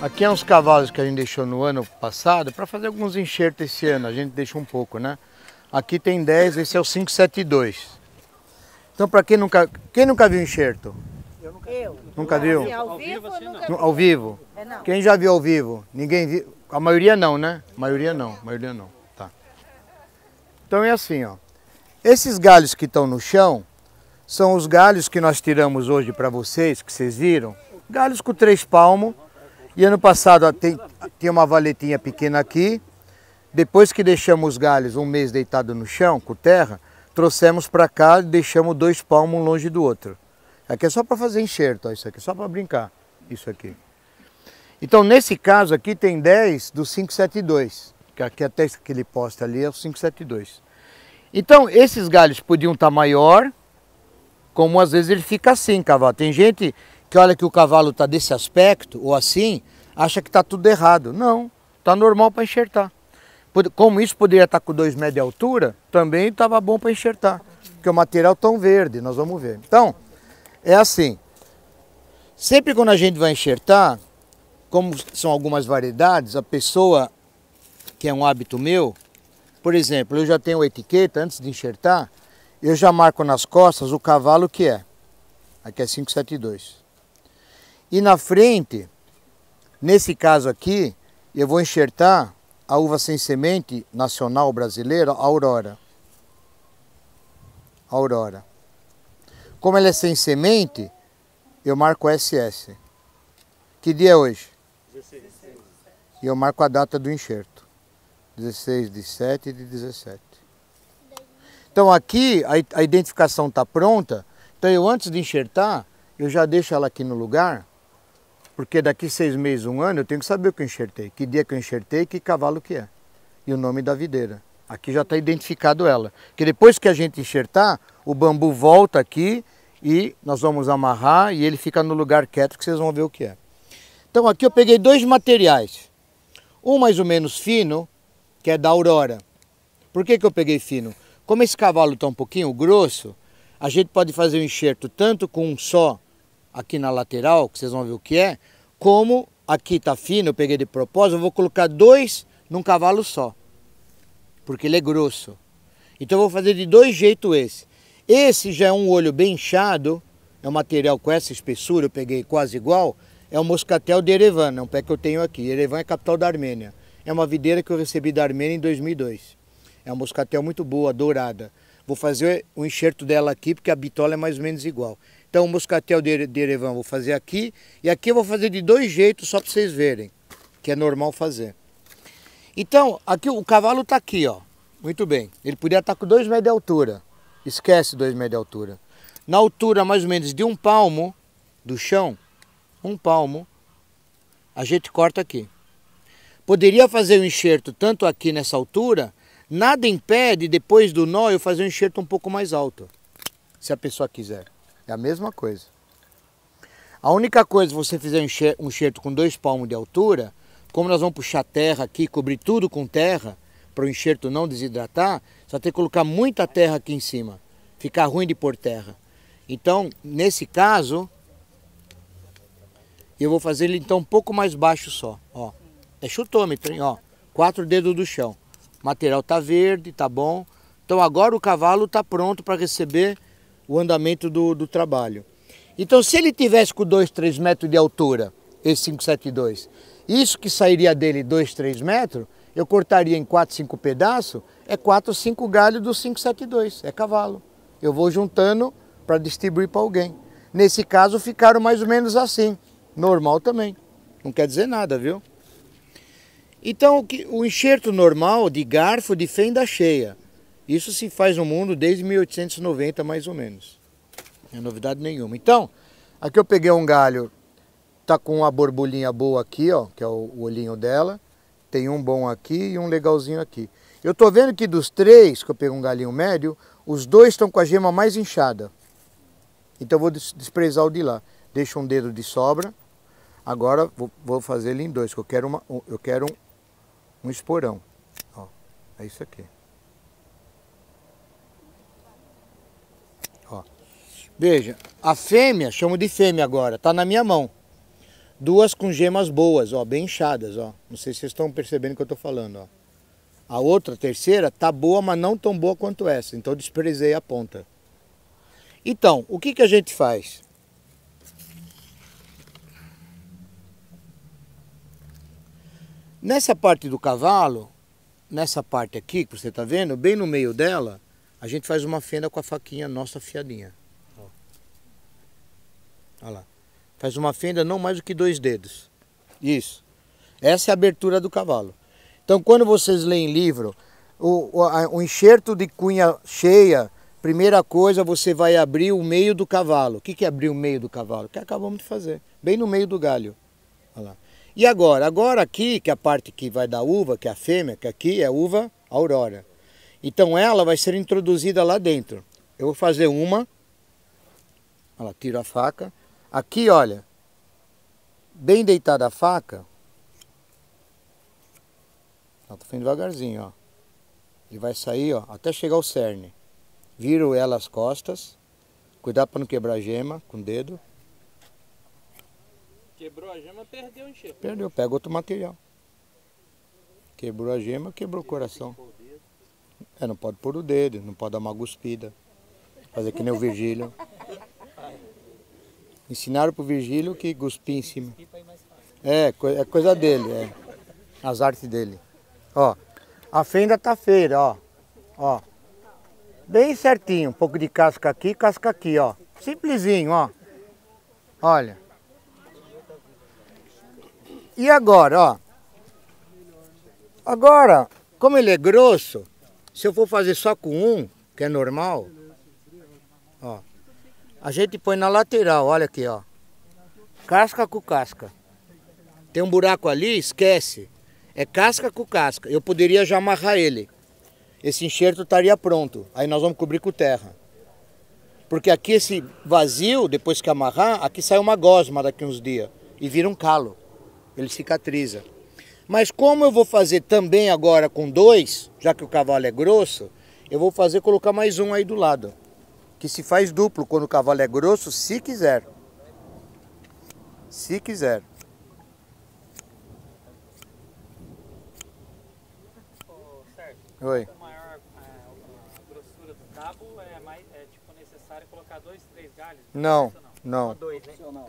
Aqui é uns cavalos que a gente deixou no ano passado para fazer alguns enxertos esse ano. A gente deixa um pouco, né? Aqui tem 10, esse é o 572. Então, para quem nunca, quem nunca viu enxerto? Eu. Nunca viu? Assim, ao vivo ou nunca No- Ao vivo? É, não. Quem já viu ao vivo? Ninguém viu? A maioria não, né? A maioria não, a maioria não. Tá. Então é assim, ó. Esses galhos que estão no chão são os galhos que nós tiramos hoje para vocês, que vocês viram. Galhos com três palmos. E ano passado tinha uma valetinha pequena aqui. Depois que deixamos os galhos um mês deitado no chão, com terra, trouxemos para cá e deixamos dois palmos um longe do outro. Aqui é só para fazer enxerto, ó, isso aqui, só para brincar. Isso aqui. Então, nesse caso aqui tem 10 do 572, que aqui até aquele poste ali é o 572. Então, esses galhos podiam estar maior, como às vezes ele fica assim, cavalo. Tem gente que olha que o cavalo está desse aspecto, ou assim, acha que está tudo errado. Não, está normal para enxertar. Como isso poderia estar com 2 metros de altura, também estava bom para enxertar. Porque o material tão verde, nós vamos ver. Então, é assim. Sempre quando a gente vai enxertar, como são algumas variedades, a pessoa, que é um hábito meu, por exemplo, eu já tenho etiqueta antes de enxertar, eu já marco nas costas o cavalo que é. Aqui é 572. E na frente, nesse caso aqui, eu vou enxertar a uva sem semente nacional brasileira, Aurora. Aurora. Como ela é sem semente, eu marco SS. Que dia é hoje? E eu marco a data do enxerto. 16 de 7 de 17. Então aqui a, a identificação está pronta. Então eu antes de enxertar, eu já deixo ela aqui no lugar. Porque daqui seis meses, um ano, eu tenho que saber o que eu enxertei. Que dia que eu enxertei que cavalo que é. E o nome da videira. Aqui já está identificado ela. Que depois que a gente enxertar, o bambu volta aqui e nós vamos amarrar e ele fica no lugar quieto que vocês vão ver o que é. Então aqui eu peguei dois materiais. Um mais ou menos fino, que é da Aurora. Por que, que eu peguei fino? Como esse cavalo está um pouquinho grosso, a gente pode fazer o enxerto tanto com um só aqui na lateral, que vocês vão ver o que é, como aqui está fino, eu peguei de propósito, eu vou colocar dois num cavalo só. Porque ele é grosso. Então eu vou fazer de dois jeitos esse. Esse já é um olho bem inchado, é um material com essa espessura, eu peguei quase igual, é o Moscatel de Erevan, é um pé que eu tenho aqui. Erevan é capital da Armênia. É uma videira que eu recebi da Armênia em 2002. É uma Moscatel muito boa, dourada. Vou fazer o enxerto dela aqui, porque a bitola é mais ou menos igual. Então o Moscatel de de Erevan vou fazer aqui, e aqui eu vou fazer de dois jeitos, só para vocês verem, que é normal fazer. Então, aqui o cavalo está aqui, ó. Muito bem. Ele podia estar com dois metros de altura. Esquece dois metros de altura. Na altura mais ou menos de um palmo do chão, um palmo, a gente corta aqui. Poderia fazer o enxerto tanto aqui nessa altura, nada impede depois do nó eu fazer um enxerto um pouco mais alto, se a pessoa quiser. É a mesma coisa. A única coisa, você fizer um enxer- enxerto com dois palmos de altura, como nós vamos puxar terra aqui, cobrir tudo com terra, para o enxerto não desidratar, só tem que colocar muita terra aqui em cima. Fica ruim de pôr terra. Então, nesse caso, eu vou fazer ele então um pouco mais baixo só, ó. É chutômetro, hein, ó. Quatro dedos do chão. O material tá verde, tá bom. Então agora o cavalo tá pronto para receber o andamento do, do trabalho. Então se ele tivesse com 2, 3 metros de altura, esse 572, isso que sairia dele 2, 3 metros, eu cortaria em 4, 5 pedaços, é 4, 5 galhos do 572, é cavalo. Eu vou juntando para distribuir para alguém. Nesse caso ficaram mais ou menos assim, normal também. Não quer dizer nada, viu? Então, o, enxerto normal de garfo de fenda cheia. Isso se faz no mundo desde 1890, mais ou menos. Não é novidade nenhuma. Então, aqui eu peguei um galho, tá com uma borbulhinha boa aqui, ó, que é o, olhinho dela. Tem um bom aqui e um legalzinho aqui. Eu tô vendo que dos três, que eu peguei um galinho médio, os dois estão com a gema mais inchada. Então eu vou des- desprezar o de lá. Deixo um dedo de sobra. Agora vou, vou fazer ele em dois, que eu quero, uma, um- eu quero um, um esporão. Ó, é isso aqui. Veja, a fêmea, chamo de fêmea agora, tá na minha mão. Duas com gemas boas, ó, bem inchadas, ó. Não sei se vocês estão percebendo o que eu estou falando, ó. A outra, a terceira, tá boa, mas não tão boa quanto essa. Então desprezei a ponta. Então, o que, que a gente faz? Nessa parte do cavalo, nessa parte aqui que você está vendo, bem no meio dela, a gente faz uma fenda com a faquinha nossa afiadinha. Olha lá. Faz uma fenda não mais do que dois dedos. Isso. Essa é a abertura do cavalo. Então, quando vocês leem livro, o, o, a, o enxerto de cunha cheia, primeira coisa, você vai abrir o meio do cavalo. O que, que é abrir o meio do cavalo? Que acabamos de fazer. Bem no meio do galho. Olha lá. E agora? Agora aqui, que é a parte que vai dar uva, que é a fêmea, que aqui é uva aurora. Então ela vai ser introduzida lá dentro. Eu vou fazer uma. Olha lá, tiro a faca. Aqui, olha, bem deitada a faca. Ela tá fazendo devagarzinho, ó. E vai sair, ó, até chegar ao cerne. Viro ela as costas. Cuidado para não quebrar a gema com o dedo. Quebrou a gema, perdeu o enxerto. Perdeu, pega outro material. Quebrou a gema, quebrou o coração. É, não pode pôr o dedo, não pode dar uma guspida. Fazer que nem o Virgílio. Ensinaram pro Virgílio que cuspir em cima. É, é coisa dele, é. As artes dele. Ó, a fenda tá feia, ó. Ó. Bem certinho, um pouco de casca aqui, casca aqui, ó. Simplesinho, ó. Olha. E agora, ó. Agora, como ele é grosso, se eu for fazer só com um, que é normal, ó. A gente põe na lateral, olha aqui, ó. Casca com casca. Tem um buraco ali, esquece. É casca com casca. Eu poderia já amarrar ele. Esse enxerto estaria pronto. Aí nós vamos cobrir com terra. Porque aqui esse vazio, depois que amarrar, aqui sai uma gosma daqui uns dias. E vira um calo ele cicatriza. Mas como eu vou fazer também agora com dois, já que o cavalo é grosso, eu vou fazer colocar mais um aí do lado. Que se faz duplo quando o cavalo é grosso, se quiser. Se quiser. Oi. Maior, a grossura do cabo é, mais, é tipo necessário colocar dois, três galhos? Não, não. Dois, né?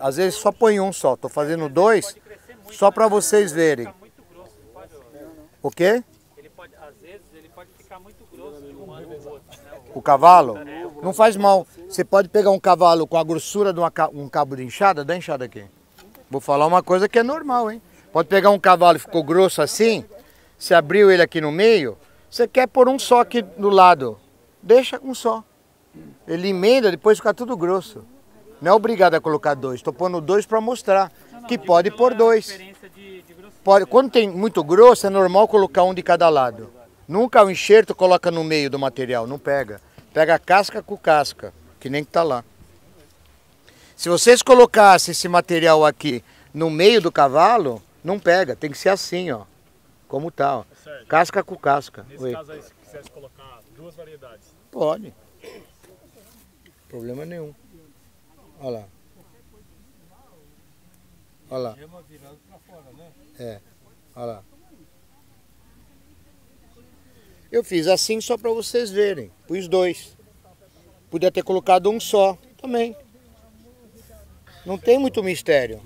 Às vezes só põe um só. Tô fazendo dois só para vocês verem. O quê? Ele pode, às vezes ele pode ficar muito grosso de um ano ou outro. Né? O cavalo? Não faz mal. Você pode pegar um cavalo com a grossura de uma, um cabo de enxada, dá enxada aqui. Vou falar uma coisa que é normal, hein? Pode pegar um cavalo que ficou grosso assim, você abriu ele aqui no meio, você quer pôr um só aqui do lado. Deixa um só. Ele emenda, depois fica tudo grosso. Não é obrigado a colocar dois. Estou pondo dois para mostrar que pode pôr dois. Pode, quando tem muito grosso, é normal colocar um de cada lado. Nunca o enxerto coloca no meio do material, não pega. Pega casca com casca, que nem que está lá. Se vocês colocassem esse material aqui no meio do cavalo, não pega. Tem que ser assim, ó. Como tá, ó. Casca com casca. Nesse Oi. caso aí, se quisesse colocar duas variedades. Pode. Problema nenhum. Olha lá. Olha lá. É, olha lá. Eu fiz assim só para vocês verem. Pus dois. Podia ter colocado um só também. Não tem muito mistério.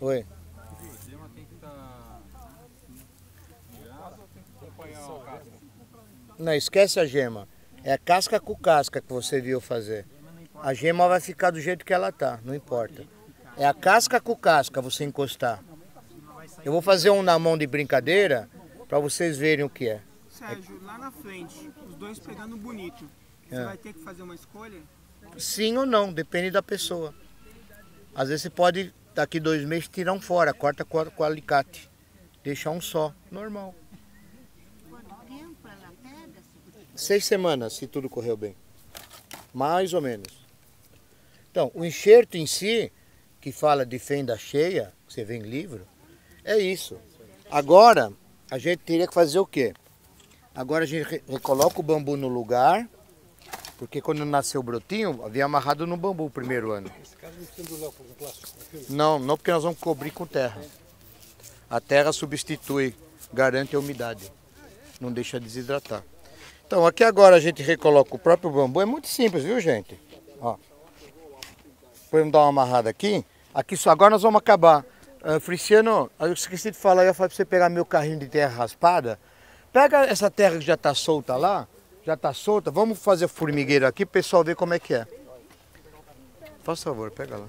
Oi. Não, esquece a gema. É casca com casca que você viu fazer. A gema vai ficar do jeito que ela tá, não importa. É a casca com casca você encostar. Eu vou fazer um na mão de brincadeira para vocês verem o que é. Sérgio, lá na frente, os dois pegando bonito. Você é. vai ter que fazer uma escolha? Sim ou não, depende da pessoa. Às vezes você pode, daqui dois meses, tirar um fora, corta com, com alicate. Deixar um só, normal. Seis semanas, se tudo correu bem. Mais ou menos. Então, o enxerto em si, que fala de fenda cheia, que você vê em livro, é isso. Agora, a gente teria que fazer o quê? Agora a gente recoloca o bambu no lugar, Porque quando nasceu o brotinho, havia amarrado no bambu o primeiro ano. Não, não porque nós vamos cobrir com terra. A terra substitui, garante a umidade. Não deixa desidratar. Então aqui agora a gente recoloca o próprio bambu. É muito simples, viu gente? Ó. Podemos dar uma amarrada aqui. Aqui só agora nós vamos acabar. Uh, Friciano, eu esqueci de falar, eu ia falar para você pegar meu carrinho de terra raspada. Pega essa terra que já está solta lá, já está solta, vamos fazer formigueiro aqui para o pessoal ver como é que é. Faz favor, pega lá.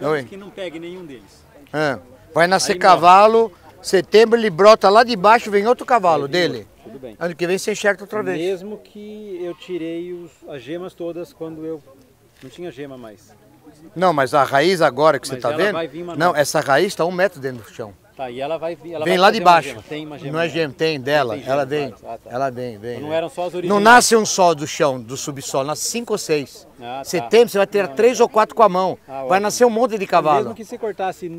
É. Oi. que não pegue nenhum deles. É. Vai nascer cavalo, setembro ele brota lá de baixo, vem outro cavalo dele. Tudo bem. Ano que vem você enxerga outra vez. Mesmo que eu tirei os, as gemas todas quando eu não tinha gema mais. Não, mas a raiz agora que mas você está vendo, não, essa raiz está um metro dentro do chão. Tá, e ela vai ela Vem vai lá de baixo. Uma tem uma gema. Não é gema, tem dela. Tem ela vem. Ah, tá. Ela vem, vem. Não eram só as originais. Não nasce um só do chão, do subsolo, nasce cinco ou seis. Ah, tá. Setembro você vai ter três ou quatro com a mão. Ah, vai nascer um monte de cavalo. Mesmo que você cortasse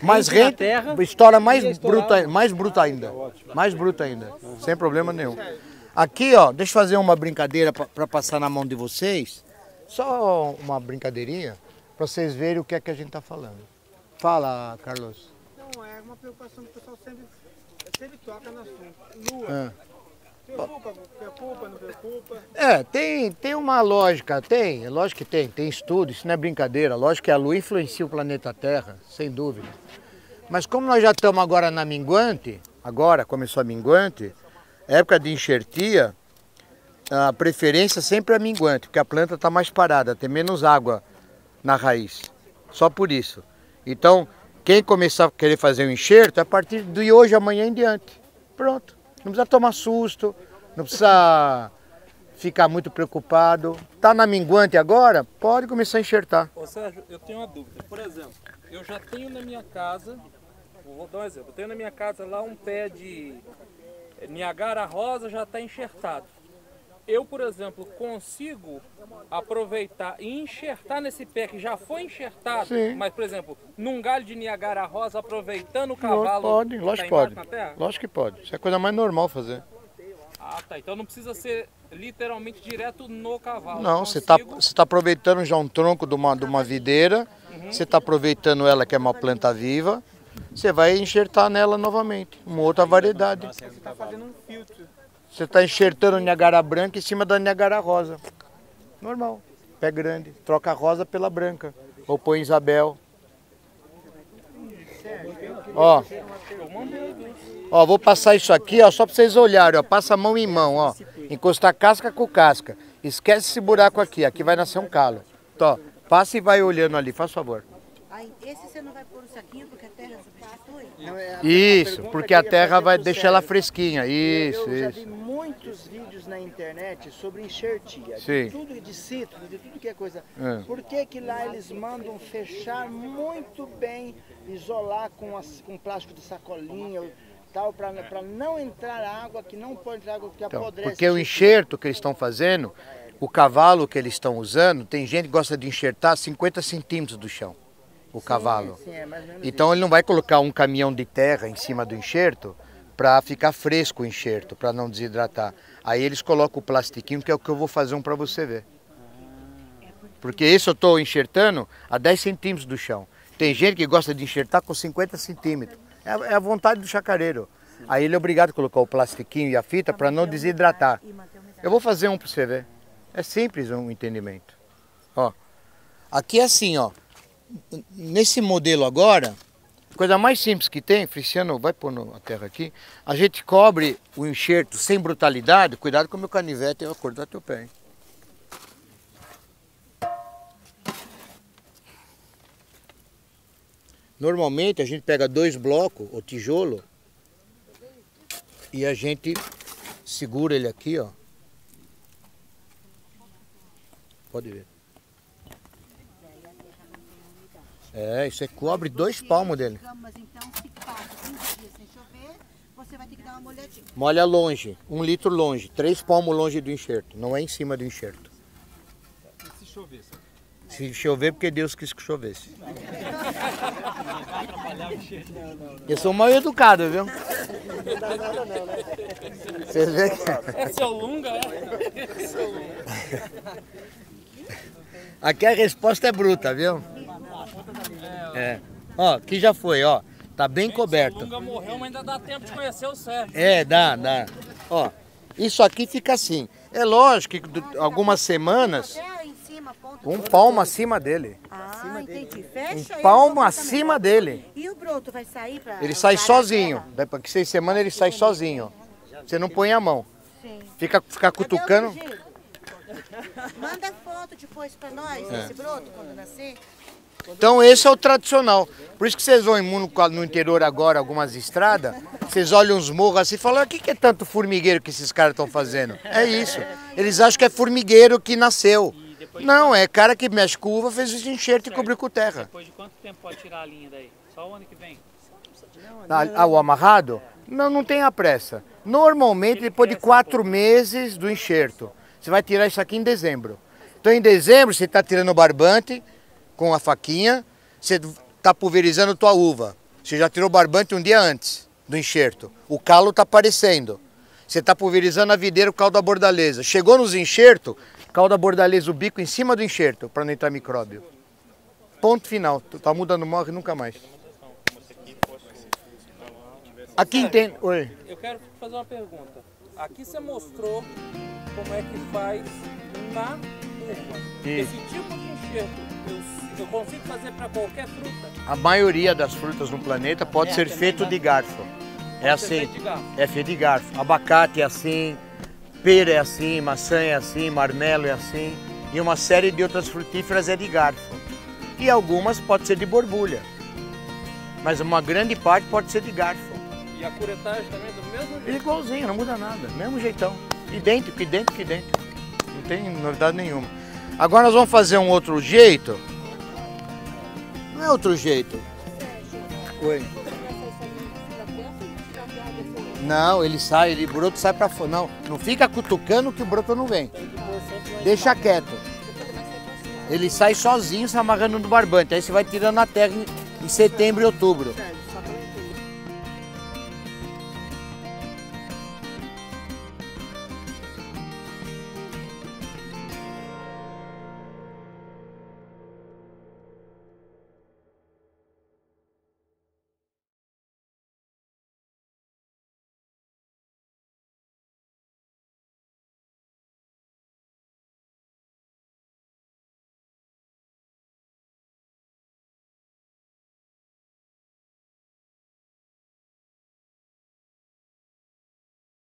mais rente, terra, história mais bruta, mais bruta ainda. Mais bruta ainda. Sem problema nenhum. Aqui, ó, deixa eu fazer uma brincadeira para passar na mão de vocês. Só uma brincadeirinha para vocês verem o que é que a gente está falando. Fala, Carlos. Não, é uma preocupação que o pessoal sempre, sempre toca no assunto. Lua. É. Preocupa, preocupa, não preocupa? É, tem, tem uma lógica, tem, é lógico que tem, tem estudo, isso não é brincadeira, lógico que a Lua influencia o planeta Terra, sem dúvida. Mas como nós já estamos agora na minguante, agora começou a minguante, época de enxertia, a preferência sempre é minguante, porque a planta está mais parada, tem menos água na raiz. Só por isso. Então, quem começar a querer fazer o um enxerto, é a partir de hoje, amanhã em diante. Pronto. Não precisa tomar susto, não precisa ficar muito preocupado. Está na minguante agora? Pode começar a enxertar. Ô Sérgio, eu tenho uma dúvida. Por exemplo, eu já tenho na minha casa, vou dar um exemplo, eu tenho na minha casa lá um pé de Niagara Rosa já está enxertado eu, por exemplo, consigo aproveitar e enxertar nesse pé que já foi enxertado, Sim. mas, por exemplo, num galho de Niagara Rosa, aproveitando o cavalo. Pode, lógico que pode. Lógico que pode. Isso é a coisa mais normal fazer. Ah, tá. Então não precisa ser literalmente direto no cavalo. Não, você está você tá aproveitando já um tronco de uma, de uma videira, uhum. você está aproveitando ela que é uma planta viva, você vai enxertar nela novamente, uma outra variedade. Você está fazendo um filtro. Você está enxertando Niagara branca em cima da Niagara rosa. Normal. Pé grande. Troca a rosa pela branca. Ou põe Isabel. Ó. Ó, vou passar isso aqui, ó, só para vocês olharem, ó. Passa mão em mão, ó. Encostar casca com casca. Esquece esse buraco aqui, aqui vai nascer um calo. Tó, passa e vai olhando ali, faz favor. Aí, esse você não vai pôr no saquinho porque a terra substitui? Isso, porque a terra vai deixar ela fresquinha. Isso, isso na internet sobre enxertia, Sim. de tudo, de citros, de tudo que é coisa. É. Por que que lá eles mandam fechar muito bem, isolar com, as, com plástico de sacolinha, tal, para não entrar água, que não pode entrar água, que então, apodrece. Porque o enxerto que eles estão fazendo, o cavalo que eles estão usando, tem gente que gosta de enxertar 50 centímetros do chão, o sim, cavalo. Sim, é então isso. ele não vai colocar um caminhão de terra em cima do enxerto, para ficar fresco o enxerto, para não desidratar. Aí eles colocam o plastiquinho, que é o que eu vou fazer um para você ver. Porque esse eu estou enxertando a 10 centímetros do chão. Tem gente que gosta de enxertar com 50 centímetros. É, é a vontade do chacareiro. Aí ele é obrigado a colocar o plastiquinho e a fita para não desidratar. Eu vou fazer um para você ver. É simples um entendimento. Ó, aqui é assim, ó. Nesse modelo agora, Coisa mais simples que tem, Friciano, vai pôr a terra aqui. A gente cobre o enxerto sem brutalidade. Cuidado com o meu canivete, eu vou cortar teu pé. Hein? Normalmente a gente pega dois blocos, o tijolo, e a gente segura ele aqui, ó. Pode ver. É, isso é cobre dois palmos dele. Mas então, se passa 20 dias sem chover, você vai ter que dar uma molhadinha. Molha longe, um litro longe, três palmos longe do enxerto, não é em cima do enxerto. E se chover? Se chover, porque Deus quis que chovesse. Eu sou mal educado, viu? Não dá nada não, né? Vocês veem que... É seu lunga, é? Aqui a resposta é bruta, viu? É. Ó, aqui já foi, ó. Tá bem coberto. lunga morreu, mas ainda dá tempo de conhecer o Sérgio. É, dá, dá. Ó, isso aqui fica assim. É lógico que algumas semanas, Até em cima, ponto. um palmo acima dele. Ah, entendi. Fecha Um palmo acima dele. E o broto vai sair pra... Ele sai sozinho. Daqui seis semanas ele sai sozinho. Você não põe a mão. Sim. Fica, fica cutucando. Manda foto depois pra nós, É. desse broto, quando nascer. Então esse é o tradicional. Por isso que vocês vão no interior agora, algumas estradas, vocês olham uns morros assim e falam, o que, que é tanto formigueiro que esses caras estão fazendo? É isso. Eles acham que é formigueiro que nasceu. Não, é cara que mexe com uva, fez esse enxerto e cobriu com terra. Depois de quanto tempo pode tirar a linha daí? Só o ano que vem? Ah, ah, o amarrado? Não, não tem a pressa. Normalmente depois de quatro meses do enxerto. Você vai tirar isso aqui em dezembro. Então em dezembro você está tirando o barbante com a faquinha, você está pulverizando tua uva. Você já tirou o barbante um dia antes do enxerto. O calo está aparecendo. Você está pulverizando a videira com o caldo da bordaleza. Chegou nos enxertos, caldo da bordaleza, o bico em cima do enxerto, para não entrar micróbio. Ponto final. Tá mudando morre nunca mais. Aqui entende. Oi. Eu quero fazer uma pergunta. Aqui você mostrou como é que faz na uva. Esse tipo de enxerto, eu, eu consigo fazer para qualquer fruta? A maioria das frutas no planeta pode ser feito de garfo. É ser assim. feito de garfo. É feito de garfo. Abacate é assim, pera é assim, maçã é assim, marmelo é assim. E uma série de outras frutíferas é de garfo. E algumas pode ser de borbulha. Mas uma grande parte pode ser de garfo. E a curetagem também é do mesmo É jeito? igualzinho, não muda nada. Mesmo jeitão. Idêntico, idêntico, idêntico. Não tem novidade nenhuma. Agora nós vamos fazer um outro jeito. Não é outro jeito. Oi. Não, ele sai, ele, broto sai pra fora. Não, não fica cutucando que o broto não vem. Deixa quieto. Ele sai sozinho, se amarrando no barbante. Aí você vai tirando a em, em setembro e outubro.